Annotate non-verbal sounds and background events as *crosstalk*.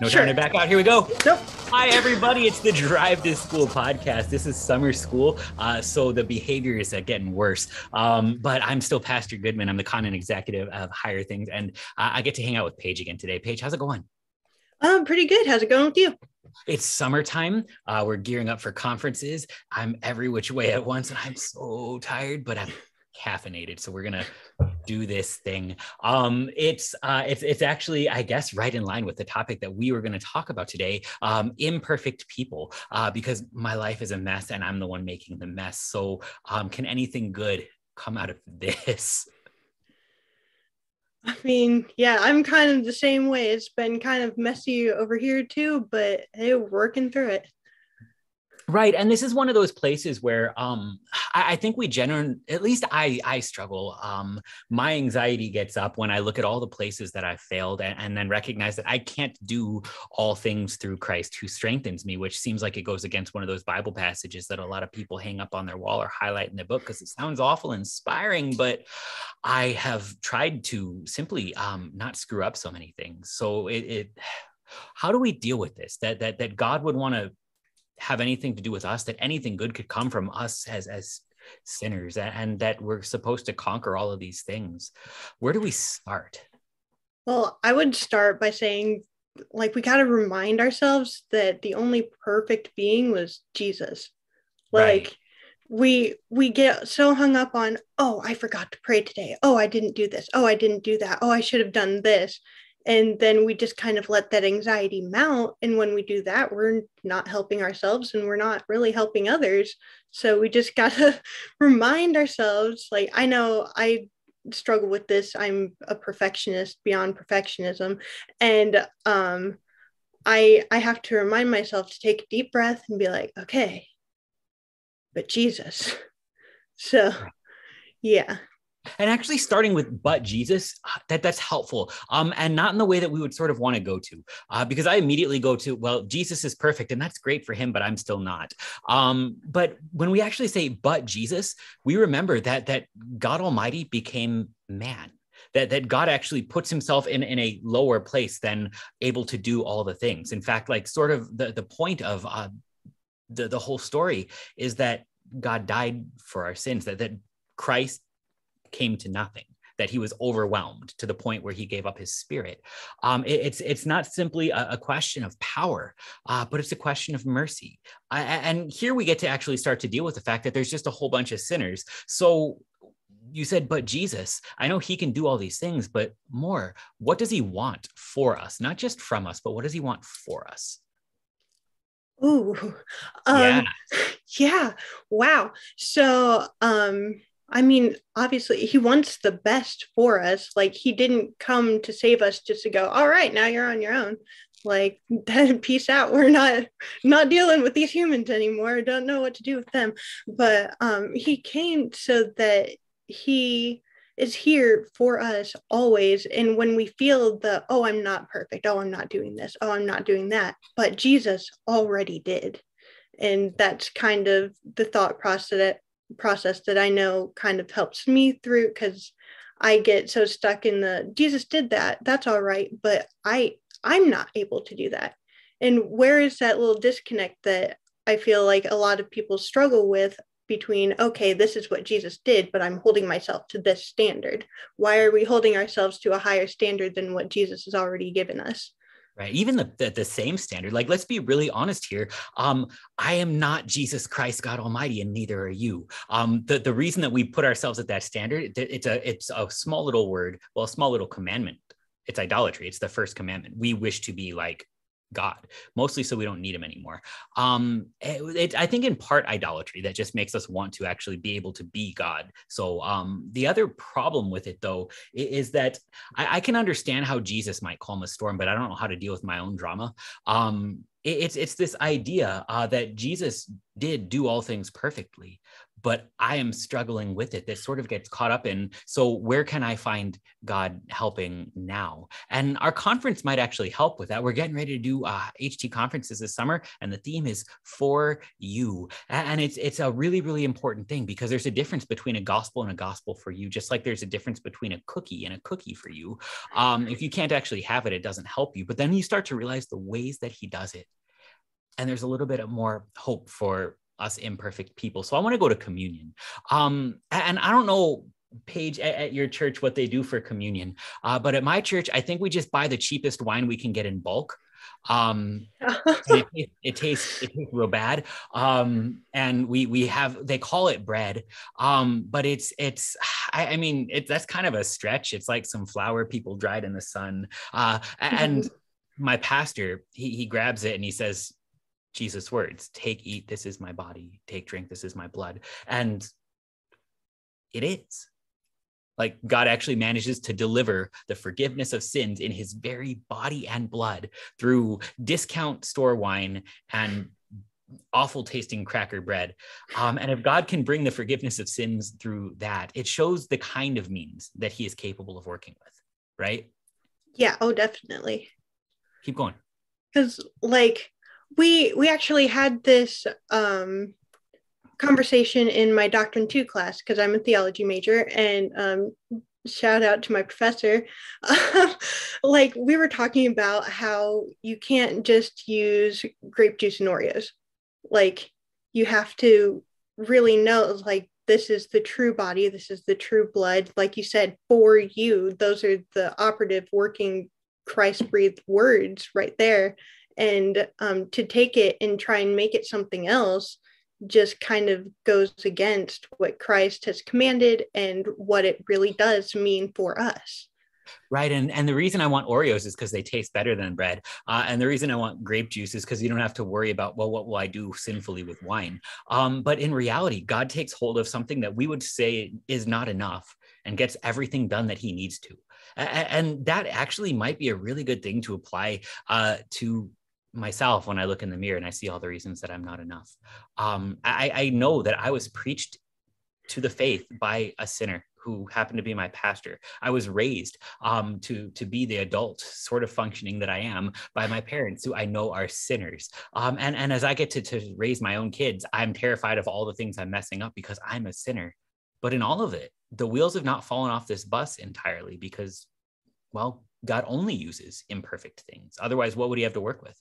No sure. turning back out. Here we go. Nope. Hi, everybody. It's the Drive to School podcast. This is summer school, uh, so the behavior is uh, getting worse. Um, but I'm still Pastor Goodman. I'm the content executive of Higher Things, and uh, I get to hang out with Paige again today. Paige, how's it going? Um, pretty good. How's it going with you? It's summertime. Uh, we're gearing up for conferences. I'm every which way at once, and I'm so tired, but I'm caffeinated. So we're gonna do this thing. Um, it's uh, it's it's actually, I guess, right in line with the topic that we were going to talk about today: um, imperfect people. Uh, because my life is a mess, and I'm the one making the mess. So, um, can anything good come out of *laughs* this? I mean, yeah, I'm kind of the same way. It's been kind of messy over here too, but hey, working through it. Right. And this is one of those places where um, I, I, think we generally, at least I, I struggle. Um, my anxiety gets up when I look at all the places that I've failed and, and, then recognize that I can't do all things through Christ who strengthens me, which seems like it goes against one of those Bible passages that a lot of people hang up on their wall or highlight in the book because it sounds awful inspiring. But I have tried to simply um, not screw up so many things. So it, it *sighs* how do we deal with this that that that god would want to have anything to do with us, that anything good could come from us as as sinners and that we're supposed to conquer all of these things. Where do we start? Well, I would start by saying like we got to remind ourselves that the only perfect being was Jesus. Like right. we we get so hung up on, oh, I forgot to pray today. Oh, I didn't do this. Oh, I didn't do that. Oh, I should have done this and then we just kind of let that anxiety mount. And when we do that we're not helping ourselves and we're not really helping others. So we just *laughs* got to remind ourselves like i know i struggle with this. I'm a perfectionist beyond perfectionism. And um i i have to remind myself to take a deep breath and be like okay but jesus. *laughs* So yeah and actually starting with but jesus uh, that that's helpful um and not in the way that we would sort of want to go to uh, because i immediately go to well jesus is perfect and that's great for him but i'm still not um but when we actually say but jesus we remember that that god almighty became man that, that God actually puts himself in, in a lower place than able to do all the things. In fact, like sort of the, the point of uh, the, the whole story is that God died for our sins, that, that Christ came to nothing that he was overwhelmed to the point where he gave up his spirit. Um, it, it's it's not simply a, a question of power, uh, but it's a question of mercy. I, and here we get to actually start to deal with the fact that there's just a whole bunch of sinners. So you said, but Jesus, I know he can do all these things, but more, what does he want for us? Not just from us, but what does he want for us? Ooh, *laughs* um, yeah. *laughs* yeah. Wow. So, um, I mean, obviously, he wants the best for us. Like, he didn't come to save us just to go, all right, now you're on your own. Like, *laughs* peace out. We're not not dealing with these humans anymore. Don't know what to do with them. But um, he came so that he is here for us always. And when we feel the, oh, I'm not perfect. Oh, I'm not doing this. Oh, I'm not doing that. But Jesus already did. And that's kind of the thought process process that I know kind of helps me through because I get so stuck in the Jesus did that, that's all right, but I I'm not able to do that. And where is that little disconnect that I feel like a lot of people struggle with between okay, this is what Jesus did, but I'm holding myself to this standard. Why are we holding ourselves to a higher standard than what Jesus has already given us? Right? Even the, the, the same standard. Like let's be really honest here. Um i am not jesus christ god almighty and neither are you. Um the, the reason that we put ourselves at that standard it's a it's a small little word well a small little commandment. It's idolatry. It's the first commandment. We wish to be like God, mostly so we don't need him anymore. Um, it, it, I think in part idolatry that just makes us want to actually be able to be God. So um, the other problem with it though is that I, I, can understand how Jesus might calm a storm, but I don't know how to deal with my own drama. Um, it, it's it's this idea uh, that Jesus did do all things perfectly, but I am struggling with it. That sort of gets caught up in. So, where can I find God helping now? And our conference might actually help with that. We're getting ready to do uh, HT conferences this summer, and the theme is for you. And it's it's a really really important thing because there's a difference between a gospel and a gospel for you, just like there's a difference between a cookie and a cookie for you. Um, if you can't actually have it, it doesn't help you. But then you start to realize the ways that He does it, and there's a little bit of more hope for us imperfect people. So I want to go to communion. Um, and I don't know Paige at, at, your church what they do for communion uh, but at my church i think we just buy the cheapest wine we can get in bulk. Um *laughs* it, it, it, tastes it tastes real bad. Um and we we have they call it bread. Um but it's it's i, I mean it, that's kind of a stretch. It's like some flour people dried in the sun. Uh and *laughs* my pastor he he grabs it and he says Jesus' words take, eat, this is my body, take, drink, this is my blood. And it is. Like God actually manages to deliver the forgiveness of sins in his very body and blood through discount store wine and awful tasting cracker bread. Um, and if God can bring the forgiveness of sins through that, it shows the kind of means that he is capable of working with, right? Yeah, oh, definitely. Keep going. Because, like, we we actually had this um, conversation in my doctrine two class because I'm a theology major and um, shout out to my professor. *laughs* Like we were talking about how you can't just use grape juice and oreos. Like you have to really know like this is the true body this is the true blood. Like you said for you those are the operative working christ breathed words right there and um, to take it and try and make it something else just kind of goes against what Christ has commanded and what it really does mean for us. Right. And, and the reason I want Oreos is because they taste better than bread. Uh, and the reason I want grape juice is because you don't have to worry about, well, what will I do sinfully with wine? Um, but in reality, God takes hold of something that we would say is not enough and gets everything done that he needs to. And that actually might be a really good thing to apply uh, to myself when I look in the mirror and I see all the reasons that I'm not enough. Um, I, I know that I was preached to the faith by a sinner who happened to be my pastor. I was raised um, to to be the adult sort of functioning that I am by my parents, who I know are sinners. Um, and and as I get to to raise my own kids, I'm terrified of all the things I'm messing up because I'm a sinner. But in all of it, the wheels have not fallen off this bus entirely because, well, God only uses imperfect things. Otherwise, what would He have to work with?